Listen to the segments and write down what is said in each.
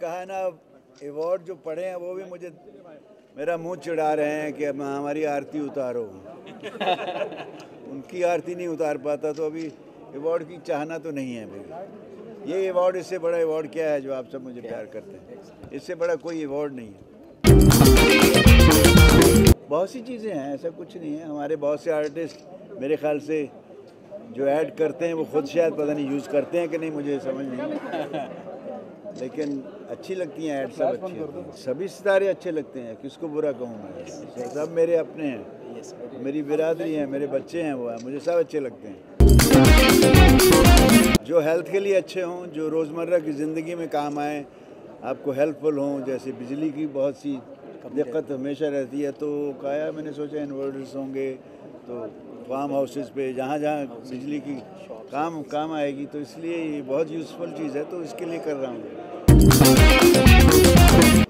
کہا نا ایوارڈ جو پڑھے ہیں وہ بھی مجھے میرا منہ چڑھا رہے ہیں کہ ہماری آرتی اتارو۔ ان کی آرتی نہیں اتار پاتا تو ابھی ایوارڈ کی چاہنا تو نہیں ہے بھائی۔ یہ ایوارڈ اس سے بڑا ایوارڈ کیا ہے جو آپ سب مجھے پیار کرتے ہیں؟ اس سے بڑا کوئی ایوارڈ نہیں ہے۔ بہت سی چیزیں ہیں ایسا کچھ نہیں ہے۔ ہمارے بہت سے آرٹسٹ میرے خیال سے جو ایڈ کرتے ہیں وہ خود شاید پتہ نہیں یوز کرتے ہیں کہ نہیں مجھے سمجھ نہیں۔ لیکن اچھی لگتی ہیں ایڈ سب اچھی سبھی ستارے اچھے لگتے ہیں کس کو برا کہوں میں؟ سب میرے اپنے ہیں۔ میری برادری ہیں میرے بچے ہیں وہ ہیں۔ مجھے سب اچھے لگتے ہیں۔ جو ہیلتھ کے لیے اچھے ہوں جو روزمرہ کی زندگی میں کام آئیں آپ کو ہیلپ فل ہوں جیسے بجلی کی بہت سی دقت ہمیشہ رہتی ہے تو کہا میں نے سوچا انورٹرس ہوں گے۔ تو فارم ہاؤسز پہ جہاں جہاں بجلی کی کام کام آئے گی، تو اس لیے یہ بہت یوزفل چیز ہے، تو اس کے لیے کر رہا ہوں۔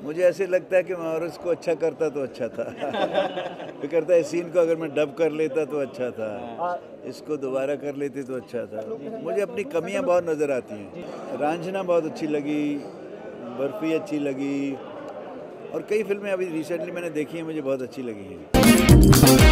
مجھے ایسے لگتا ہے کہ میں اور اس کو اچھا کرتا تو اچھا تھا۔ کرتا ہے سین کو اگر میں ڈب کر لیتا تو اچھا تھا۔ اس کو دوبارہ کر لیتے تو اچھا تھا۔ مجھے اپنی کمیاں بہت نظر آتی ہیں۔ رانجھنا بہت اچھی لگی، برفی اچھی لگی۔ اور کئی فلمیں ابھی ریسنٹلی میں نے دیکھی ہیں، مجھے بہت اچھی لگی ہیں۔